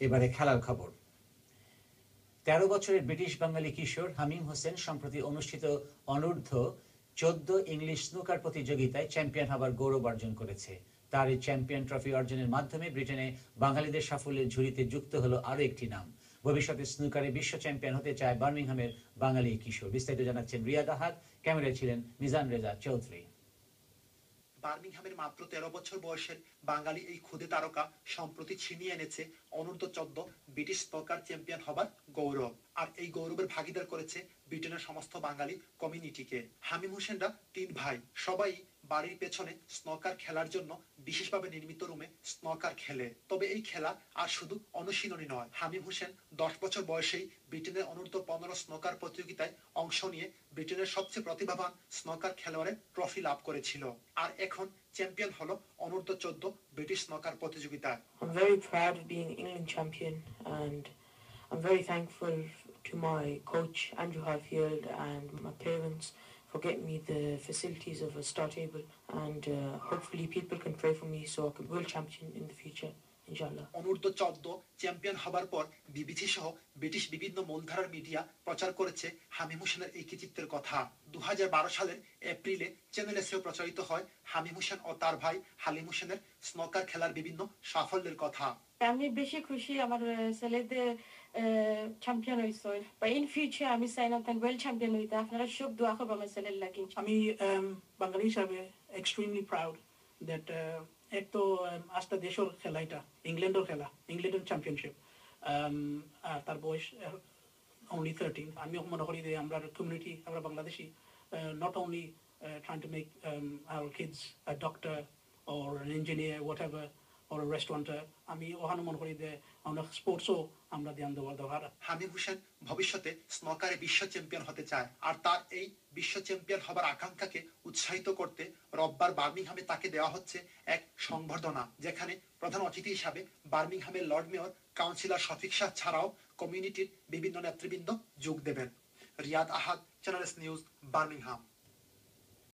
এবারে খেলার খবর। তেরো বছরের ব্রিটিশ বাঙালি কিশোর হামিম হোসেন সম্প্রতি অনুষ্ঠিত অনূর্ধ্ব চোদ্দ ইংলিশ স্নুকার প্রতিযোগিতায় চ্যাম্পিয়ন হবার গৌরব অর্জন করেছে। তার এই চ্যাম্পিয়ন ট্রফি অর্জনের মাধ্যমে ব্রিটেনে বাঙালিদের সাফল্যের ঝুড়িতে যুক্ত হলো আরও একটি নাম। ভবিষ্যতে স্নুকারে বিশ্ব চ্যাম্পিয়ন হতে চায় বার্মিংহামের বাঙালি কিশোর। বিস্তারিত জানাচ্ছেন রিয়াদ আহাদ। ক্যামেরায় ছিলেন মিজান রেজা চৌধুরী। বার্মিংহামের মাত্র তেরো বছর বয়সের বাঙালি এই ক্ষুদে তারকা সম্প্রতি ছিনিয়ে এনেছে অনূর্ধ্ব চোদ্দ ব্রিটিশ স্নোকার চ্যাম্পিয়ন হবার গৌরব। আর এই গৌরবের ভাগিদার করেছে ব্রিটেনের সমস্ত বাঙালি কমিউনিটিকে। হামিম হোসেনরা তিন ভাই। সবাই বাড়ির পেছনে স্নকার খেলার জন্য বিশেষভাবে নির্মিত রুমে স্নকার খেলে। তবে এই খেলা আর শুধু অনুশীলনী নয়। হামিম হোসেন দশ বছর বয়সেই ব্রিটেনের অনূর্ধ্ব পনেরো স্নোকার প্রতিযোগিতায় অংশ নিয়ে ব্রিটেনের সবচেয়ে প্রতিভাবান স্নোকার খেলোয়াড়ের ট্রফি লাভ করেছিল। আর এখন চ্যাম্পিয়ন হলো অনূর্ধ্ব চোদ্দ ব্রিটিশ স্নোকার প্রতিযোগিতায়। I'm very proud of being England champion and I'm very thankful to my coach, Andrew Harfield, and my parents for getting me the facilities of a star table and uh, hopefully people can pray for me so I can world champion in the future. অনূর্ধ্ব চোদ্দ champion হবার পর BBC সহ British বিভিন্ন মূলধারার media প্রচার করেছে হামিম হোসেনের এই কৃতিত্বের কথা। দু সালের এপ্রিলে চ্যানেল এসেও প্রচারিত হয় হামিম হোসেন ও তার ভাই হালিম হোসেনের স্নোকার খেলার বিভিন্ন সাফল্যের কথা। আমি বেশি খুশি আমার আহ, ছেলেদের চ্যাম্পিয়ন হয়েছে বা ইন ফিউচার আমি চাই না ওয়ার্ল্ড চ্যাম্পিয়ন হইতে। আপনারা সব দোয়া করব আমার ছেলের লাগে আমি বাঙালি হিসাবে এক্সট্রিমলি প্রাউড দ্যাট এক তো আজটা দেশের খেলা এটা ইংল্যান্ডের খেলা ইংল্যান্ডের চ্যাম্পিয়নশিপ আর তার বয়স অনলি থার্টিন আমি মনে করি যে আমরা কমিউনিটি আমরা Bangladeshi not only trying to make our kids a doctor or engineer what whatever, আমি ওখানে করি যে স্পোর্টসও আমরা ধ্যান দরকার। হামিম হোসেন ভবিষ্যতে স্নকারে বিশ্ব চ্যাম্পিয়ন হতে চায় আর তার এই বিশ্ব চ্যাম্পিয়ন হবার আকাঙ্ক্ষাকে উৎসাহিত করতে রোববার বার্মিংহামে তাকে দেওয়া হচ্ছে এক সংবর্ধনা, যেখানে প্রধান অতিথি হিসাবে বার্মিংহামের lord mayor councillor Shafiq Shah ছাড়াও কমিউনিটির বিভিন্ন নেতৃবৃন্দ যোগ দেবেন। Riyad Ahad channels news Birmingham.